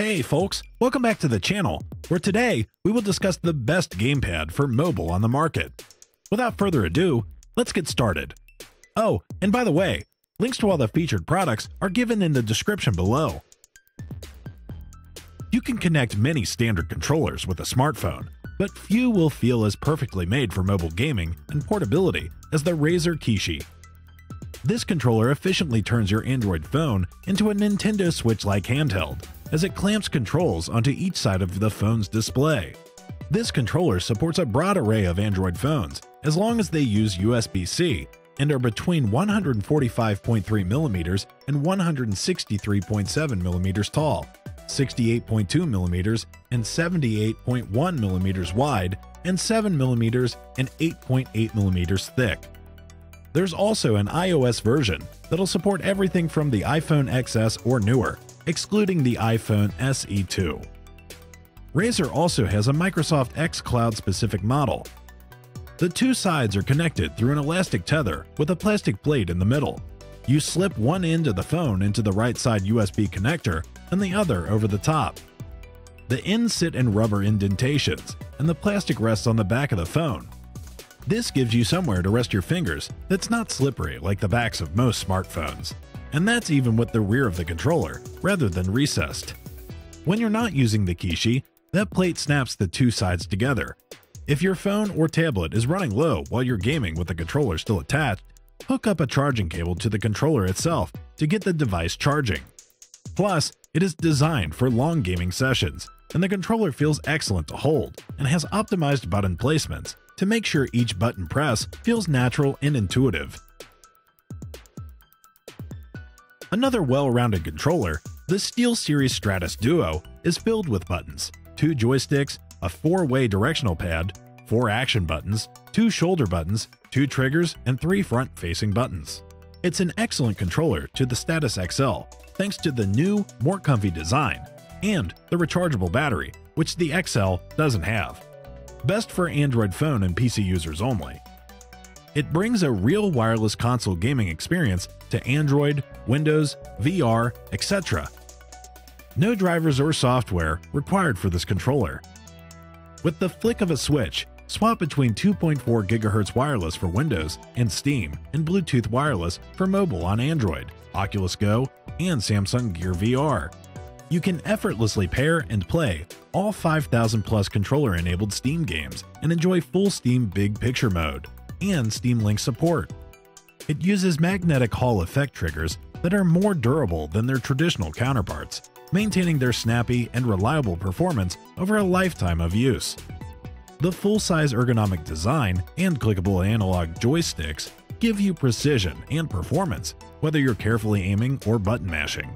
Hey folks, welcome back to the channel, where today we will discuss the best gamepad for mobile on the market. Without further ado, let's get started. Oh, and by the way, links to all the featured products are given in the description below. You can connect many standard controllers with a smartphone, but few will feel as perfectly made for mobile gaming and portability as the Razer Kishi. This controller efficiently turns your Android phone into a Nintendo Switch-like handheld, as it clamps controls onto each side of the phone's display. This controller supports a broad array of Android phones, as long as they use USB-C and are between 145.3mm and 163.7mm tall, 68.2mm and 78.1mm wide, and 7mm and 8.8mm thick. There's also an iOS version that'll support everything from the iPhone XS or newer, excluding the iPhone SE2. Razer also has a Microsoft xCloud specific model. The two sides are connected through an elastic tether with a plastic plate in the middle. You slip one end of the phone into the right side USB connector and the other over the top. The ends sit in rubber indentations, and the plastic rests on the back of the phone. This gives you somewhere to rest your fingers that's not slippery like the backs of most smartphones. And that's even with the rear of the controller, rather than recessed. When you're not using the Kishi, that plate snaps the two sides together. If your phone or tablet is running low while you're gaming with the controller still attached, hook up a charging cable to the controller itself to get the device charging. Plus, it is designed for long gaming sessions, and the controller feels excellent to hold and has optimized button placements to make sure each button press feels natural and intuitive. Another well-rounded controller, the SteelSeries Stratus Duo, is filled with buttons, two joysticks, a four-way directional pad, four action buttons, two shoulder buttons, two triggers, and three front-facing buttons. It's an excellent controller to the Stratus XL thanks to the new, more comfy design and the rechargeable battery, which the XL doesn't have. Best for Android phone and PC users only. It brings a real wireless console gaming experience to Android, Windows, VR, etc. No drivers or software required for this controller. With the flick of a switch, swap between 2.4 GHz wireless for Windows and Steam and Bluetooth wireless for mobile on Android, Oculus Go, and Samsung Gear VR. You can effortlessly pair and play all 5000 plus controller enabled Steam games and enjoy full Steam Big Picture mode and Steam Link support. It uses magnetic Hall effect triggers that are more durable than their traditional counterparts, maintaining their snappy and reliable performance over a lifetime of use. The full-size ergonomic design and clickable analog joysticks give you precision and performance, whether you're carefully aiming or button mashing.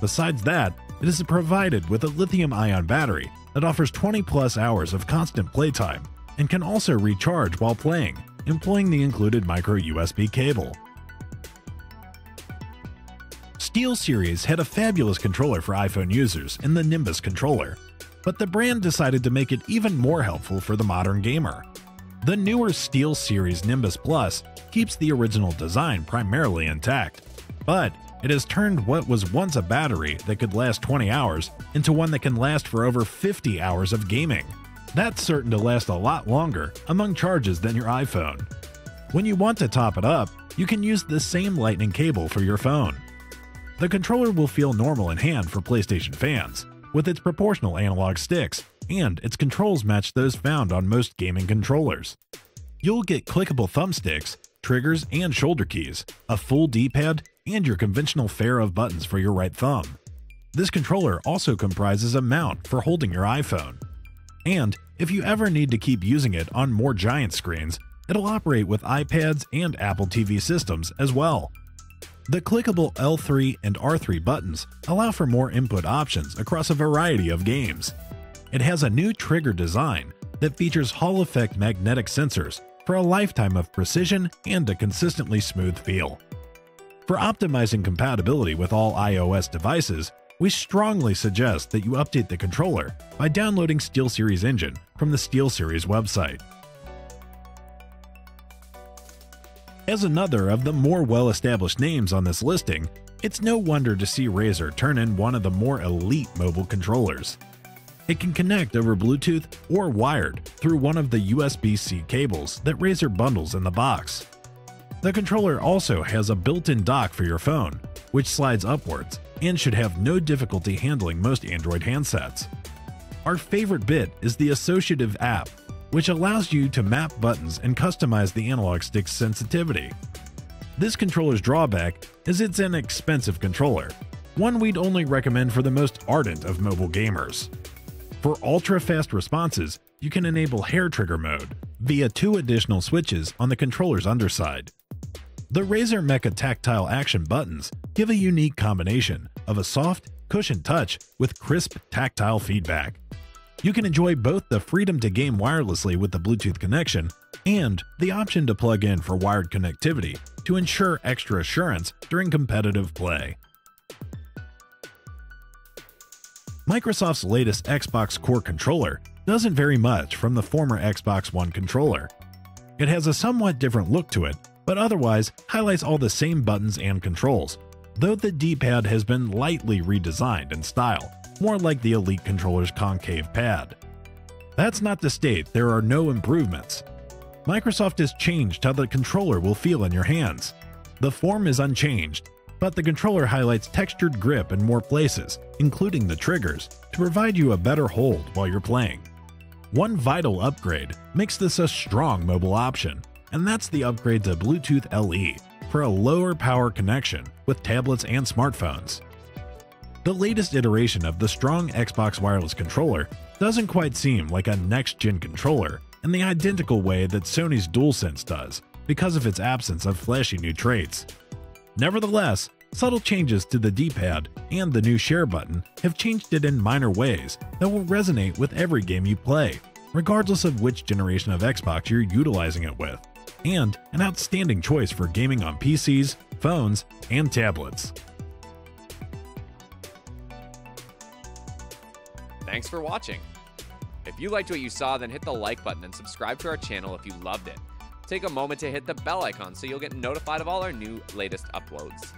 Besides that, it is provided with a lithium-ion battery that offers 20 plus hours of constant playtime and can also recharge while playing, employing the included micro USB cable. SteelSeries had a fabulous controller for iPhone users in the Nimbus controller, but the brand decided to make it even more helpful for the modern gamer. The newer SteelSeries Nimbus Plus keeps the original design primarily intact, but it has turned what was once a battery that could last 20 hours into one that can last for over 50 hours of gaming. That's certain to last a lot longer among charges than your iPhone. When you want to top it up, you can use the same lightning cable for your phone. The controller will feel normal in hand for PlayStation fans, with its proportional analog sticks, and its controls match those found on most gaming controllers. You'll get clickable thumbsticks, triggers, and shoulder keys, a full D-pad, and your conventional fare of buttons for your right thumb. This controller also comprises a mount for holding your iPhone. And if you ever need to keep using it on more giant screens, it'll operate with iPads and Apple TV systems as well. The clickable L3 and R3 buttons allow for more input options across a variety of games. It has a new trigger design that features Hall effect magnetic sensors for a lifetime of precision and a consistently smooth feel. For optimizing compatibility with all iOS devices, we strongly suggest that you update the controller by downloading SteelSeries Engine from the SteelSeries website. As another of the more well-established names on this listing, It's no wonder to see Razer turn in one of the more elite mobile controllers. It can connect over Bluetooth or wired through one of the USB C cables that Razer bundles in the box. The controller also has a built in dock for your phone, which slides upwards and should have no difficulty handling most Android handsets. Our favorite bit is the associative app, which allows you to map buttons and customize the analog stick's sensitivity. This controller's drawback is it's an expensive controller, one we'd only recommend for the most ardent of mobile gamers. For ultra-fast responses, you can enable hair trigger mode via two additional switches on the controller's underside. The Razer Mecha tactile action buttons give a unique combination of a soft, cushioned touch with crisp tactile feedback. You can enjoy both the freedom to game wirelessly with the Bluetooth connection and the option to plug in for wired connectivity to ensure extra assurance during competitive play. Microsoft's latest Xbox Core controller doesn't vary much from the former Xbox One controller. It has a somewhat different look to it, but otherwise highlights all the same buttons and controls, though the D-pad has been lightly redesigned in style, more like the Elite controller's concave pad. That's not to state there are no improvements. Microsoft has changed how the controller will feel in your hands. The form is unchanged, but the controller highlights textured grip in more places, including the triggers, to provide you a better hold while you're playing. One vital upgrade makes this a strong mobile option, and that's the upgrade to Bluetooth LE for a lower power connection with tablets and smartphones. The latest iteration of the strong Xbox wireless controller doesn't quite seem like a next gen controller in the identical way that Sony's DualSense does because of its absence of flashy new traits. Nevertheless, subtle changes to the D-pad and the new share button have changed it in minor ways that will resonate with every game you play, regardless of which generation of Xbox you're utilizing it with, and an outstanding choice for gaming on PCs, phones, and tablets. Thanks for watching. If you liked what you saw, then hit the like button and subscribe to our channel if you loved it. Take a moment to hit the bell icon so you'll get notified of all our new latest uploads.